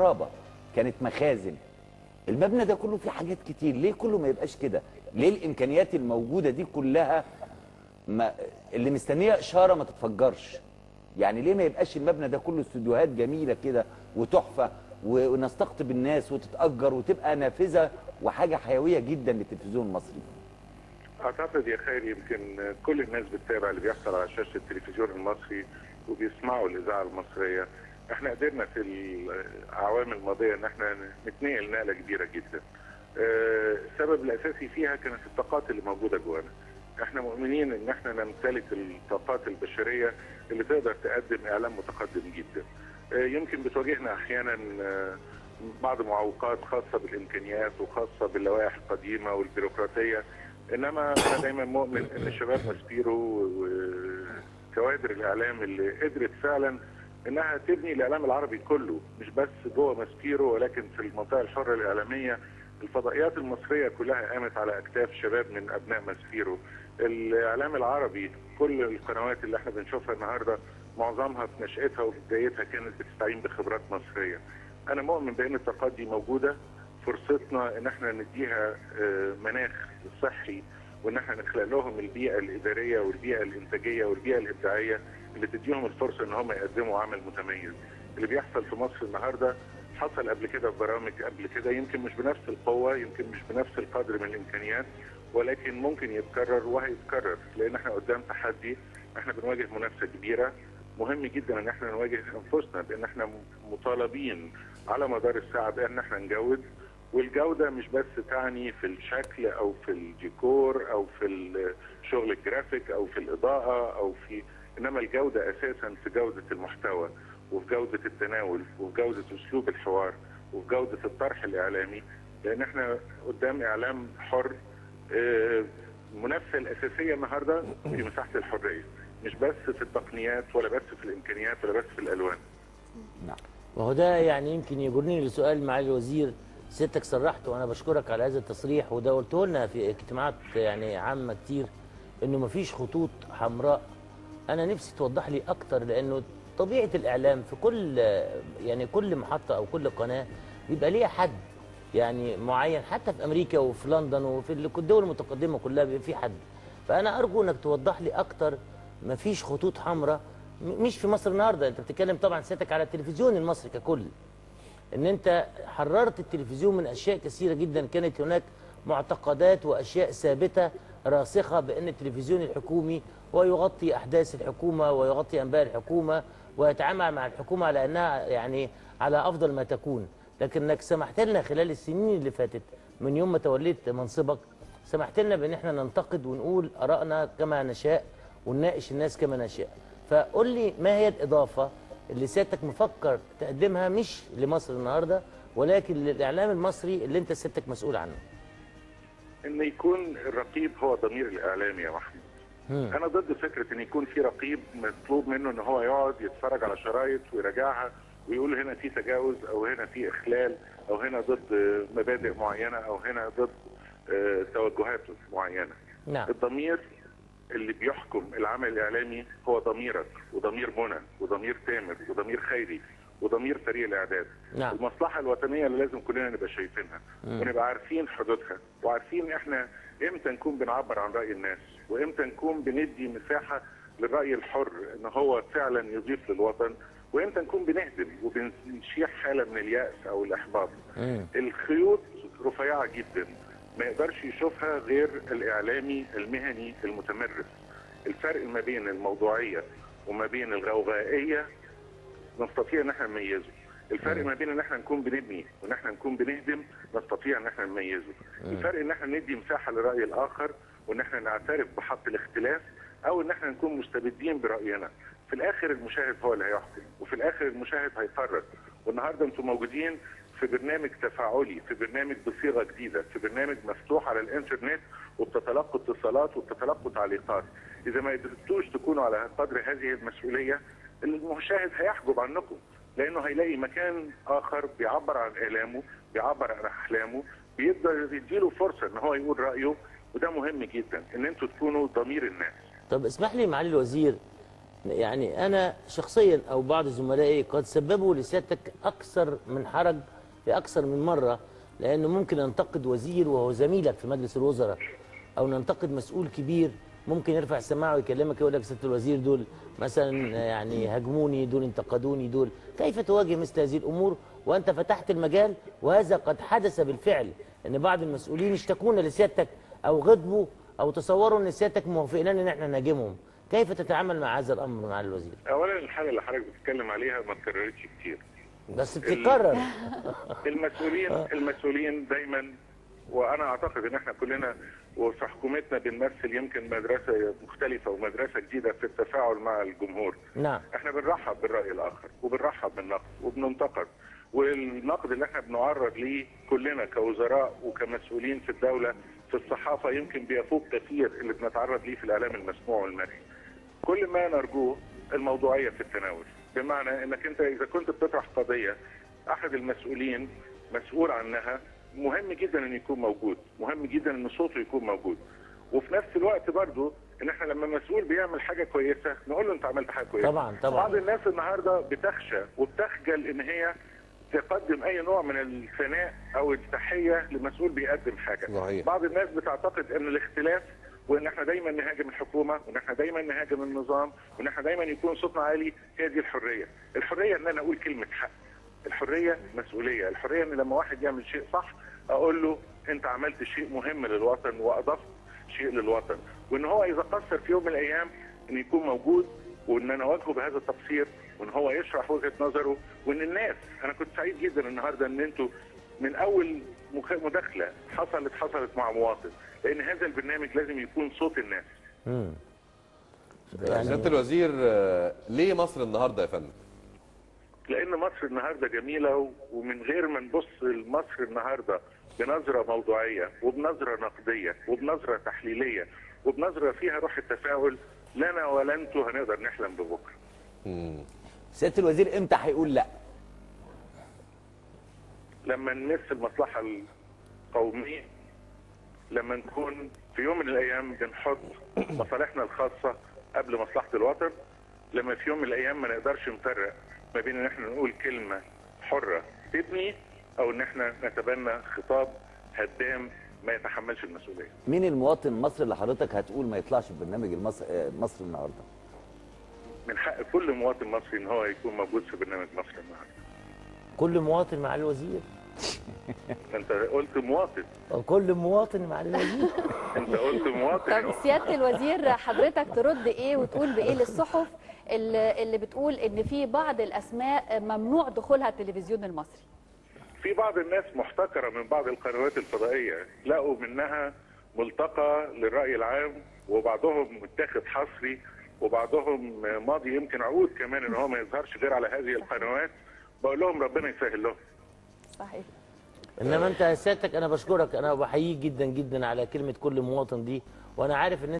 رابة كانت مخازن. المبنى ده كله فيه حاجات كتير. ليه كله ما يبقاش كده؟ ليه الإمكانيات الموجودة دي كلها ما اللي مستنية إشارة ما تتفجرش؟ يعني ليه ما يبقاش المبنى ده كله استوديوهات جميلة كده وتحفة ونستقطب الناس وتتأجر وتبقى نافذة وحاجة حيوية جدا للتلفزيون المصري؟ أعتقد يا خير يمكن كل الناس بتتابع اللي بيحصل على شاشة التلفزيون المصري وبيسمعوا الإذاعة المصرية. إحنا قدرنا في الاعوام الماضية ان إحنا نتنقل نقلة كبيرة جدا. آه، السبب الأساسي فيها كانت الطاقات اللي موجودة جوانا. إحنا مؤمنين ان إحنا نمتلك الطاقات البشرية اللي تقدر تقدم إعلام متقدم جدا. آه، يمكن بتواجهنا أحيانا آه، بعض معوقات خاصة بالإمكانيات وخاصة باللوائح القديمة والبيروقراطية. إنما أنا دايما مؤمن إن شباب ماسبيرو وكوادر الإعلام اللي قدرت فعلا إنها تبني الإعلام العربي كله مش بس جوه ماسبيرو ولكن في المنطقة الحرة الإعلامية. الفضائيات المصرية كلها قامت على أكتاف شباب من أبناء ماسبيرو الإعلام العربي كل القنوات اللي إحنا بنشوفها النهارده معظمها في نشأتها وفي بدايتها كانت بتستعين بخبرات مصرية. أنا مؤمن بأن الطاقات دي موجودة. فرصتنا إن إحنا نديها آه، مناخ صحي وإن إحنا نخلق لهم البيئة الإدارية والبيئة الإنتاجية والبيئة الإبداعية اللي تديهم الفرصة إن هم يقدموا عمل متميز. اللي بيحصل في مصر النهارده حصل قبل كده في برامج قبل كده يمكن مش بنفس القوة يمكن مش بنفس القدر من الإمكانيات ولكن ممكن يتكرر وهيتكرر لأن إحنا قدام تحدي إحنا بنواجه منافسة كبيرة مهم جدا إن إحنا نواجه أنفسنا بإن إحنا مطالبين على مدار الساعة بإن إحنا نجود والجودة مش بس تعني في الشكل أو في الديكور أو في الشغل الجرافيك أو في الإضاءة أو في إنما الجودة أساسا في جودة المحتوى وفي جودة التناول وفي جودة أسلوب الحوار وفي جودة الطرح الإعلامي لأن إحنا قدام إعلام حر آه، المنافسه الاساسيه النهارده في مساحة الحرية مش بس في التقنيات ولا بس في الإمكانيات ولا بس في الألوان. نعم. وهو ده يعني يمكن يجرني لسؤال معالي الوزير سيادتك صرحت وأنا بشكرك على هذا التصريح وده قلته لنا في اجتماعات يعني عامة كتير إنه مفيش خطوط حمراء. أنا نفسي توضح لي أكتر لأنه طبيعة الإعلام في كل يعني كل محطة أو كل قناة بيبقى ليها حد يعني معين حتى في أمريكا وفي لندن وفي الدول المتقدمة كلها بيبقى في حد. فأنا أرجو إنك توضح لي أكتر مفيش خطوط حمراء مش في مصر النهارده أنت بتتكلم طبعا سيادتك على التلفزيون المصري ككل. إن أنت حررت التلفزيون من أشياء كثيرة جدا كانت هناك معتقدات وأشياء ثابتة راسخة بأن التلفزيون الحكومي هو يغطي أحداث الحكومة ويغطي أنباء الحكومة ويتعامل مع الحكومة على أنها يعني على أفضل ما تكون. لكنك سمحت لنا خلال السنين اللي فاتت من يوم ما توليت منصبك سمحت لنا بأن إحنا ننتقد ونقول آرائنا كما نشاء ونناقش الناس كما نشاء. فقول لي ما هي الإضافة اللي سيادتك مفكر تقدمها مش لمصر النهارده ولكن للإعلام المصري اللي أنت سيادتك مسؤول عنه. إن يكون الرقيب هو ضمير الإعلام يا محمود. أنا ضد فكرة إن يكون في رقيب مطلوب منه إن هو يقعد يتفرج على شرايط ويراجعها ويقول هنا في تجاوز أو هنا في إخلال أو هنا ضد مبادئ معينة أو هنا ضد آه، توجهات معينة. نعم. الضمير اللي بيحكم العمل الإعلامي هو ضميرك وضمير منى وضمير تامر وضمير خيري وضمير فريق الإعداد نعم. المصلحة الوطنية اللي لازم كلنا نبقى شايفينها ونبقى عارفين حدودها وعارفين إحنا إمتى نكون بنعبر عن رأي الناس وإمتى نكون بندي مساحة للرأي الحر إن هو فعلا يضيف للوطن وإمتى نكون بنهدم وبنشيح حالة من اليأس أو الإحباط مم. الخيوط رفيعة جدا ما يقدرش يشوفها غير الإعلامي المهني المتمرس. الفرق ما بين الموضوعية وما بين الغوغائيه نستطيع إن إحنا نميزه. الفرق ما بين إن إحنا نكون بنبني وإن إحنا نكون بنهدم نستطيع إن إحنا نميزه. الفرق إن إحنا ندي مساحة للراي الآخر وإن إحنا نعترف بحق الاختلاف أو إن إحنا نكون مستبدين برأينا. في الآخر المشاهد هو اللي هيحكم وفي الآخر المشاهد هيقرر والنهاردة أنتم موجودين في برنامج تفاعلي في برنامج بصيغة جديدة في برنامج مفتوح على الإنترنت وبتتلقوا اتصالات وبتتلقوا تعليقات. إذا ما قدرتوش تكونوا على قدر هذه المسؤولية المشاهد هيحجب عنكم لأنه هيلاقي مكان آخر بيعبر عن الامه بيعبر عن أحلامه بيقدر يديله فرصة إن هو يقول رأيه وده مهم جدا إن أنتوا تكونوا ضمير الناس. طب اسمح لي معالي الوزير يعني أنا شخصيا أو بعض زملائي قد سببوا لسيادتك أكثر من حرج؟ في أكثر من مرة لأنه ممكن ننتقد وزير وهو زميلك في مجلس الوزراء أو ننتقد مسؤول كبير ممكن يرفع السماعة ويكلمك يقول لك سياده الوزير دول مثلا يعني هاجموني دول انتقدوني دول. كيف تواجه مثل هذه الأمور؟ وأنت فتحت المجال وهذا قد حدث بالفعل إن بعض المسؤولين اشتكونا لسيادتك أو غضبوا أو تصوروا إن سيادتك موافق لنا إن إحنا نهاجمهم كيف تتعامل مع هذا الأمر مع الوزير؟ اولا الحاله اللي حضرتك بتتكلم عليها ما اتكررتش كتير. بس بتتكرر. المسؤولين المسؤولين دايما وأنا أعتقد إن إحنا كلنا وفي حكومتنا بنمثل يمكن مدرسة مختلفة ومدرسة جديدة في التفاعل مع الجمهور. نعم. إحنا بنرحب بالرأي الآخر وبنرحب بالنقد وبننتقد. والنقد اللي إحنا بنعرض ليه كلنا كوزراء وكمسؤولين في الدولة في الصحافة يمكن بيفوق كثير اللي بنتعرض ليه في الإعلام المسموع والمرئي. كل ما نرجوه الموضوعية في التناول. بمعنى إنك أنت إذا كنت بتطرح قضية أحد المسؤولين مسؤول عنها مهم جدا ان يكون موجود مهم جدا ان صوته يكون موجود وفي نفس الوقت برضو إن إحنا لما مسؤول بيعمل حاجة كويسة نقول له أنت عملت حاجة كويسة طبعاً، طبعاً. بعض الناس النهارده بتخشى وبتخجل إن هي تقدم أي نوع من الثناء أو التحية لمسؤول بيقدم حاجة صحيح. بعض الناس بتعتقد إن الاختلاف وإن إحنا دايما نهاجم الحكومة وإن إحنا دايما نهاجم النظام وإن إحنا دايما يكون صوتنا عالي هي دي الحرية. الحرية إن أنا أقول كلمة حق. الحرية مسؤولية. الحرية إن لما واحد يعمل شيء صح أقول له أنت عملت شيء مهم للوطن وأضفت شيء للوطن. وإن هو إذا قصر في يوم من الأيام إن يكون موجود وإن أنا أواجهه بهذا التقصير وإن هو يشرح وجهة نظره وإن الناس أنا كنت سعيد جدا النهارده إن أنتوا من أول مداخلة حصلت حصلت مع مواطن لأن هذا البرنامج لازم يكون صوت الناس مم. سيادة الوزير آه، ليه مصر النهارده يا فندم؟ لأن مصر النهارده جميلة ومن غير ما نبص لمصر النهارده بنظرة موضوعية وبنظرة نقدية وبنظرة تحليلية وبنظرة فيها روح التفاؤل لنا ولا أنتوا هنقدر نحلم ببكرة مم. سيادة الوزير إمتى هيقول لا لما نمس المصلحة القومية لما نكون في يوم من الأيام بنحط مصالحنا الخاصة قبل مصلحة الوطن لما في يوم من الأيام ما نقدرش نفرق ما بين إن إحنا نقول كلمة حرة تبني أو إن إحنا نتبنى خطاب هدام ما يتحملش المسؤولية. مين المواطن المصري اللي حضرتك هتقول ما يطلعش في برنامج المصر آه، مصر النهارده؟ من حق كل مواطن مصري إن هو يكون موجود في برنامج مصر النهارده. كل مواطن مع الوزير. انت قلت مواطن. كل مواطن مع الوزير. انت قلت مواطن. طب سيادة الوزير حضرتك ترد إيه وتقول بإيه للصحف اللي اللي بتقول إن في بعض الأسماء ممنوع دخولها التلفزيون المصري؟ في بعض الناس محتكرة من بعض القنوات الفضائية لقوا منها ملتقى للرأي العام وبعضهم متاخد حصري وبعضهم ماضي يمكن عقود كمان إن هو ما يظهرش غير على هذه القنوات. بقول لهم ربنا يسهل لهم. صحيح. إنما أنت سيادتك أنا بشكرك أنا بحييك جدا جدا على كلمة كل مواطن دي وأنا عارف إن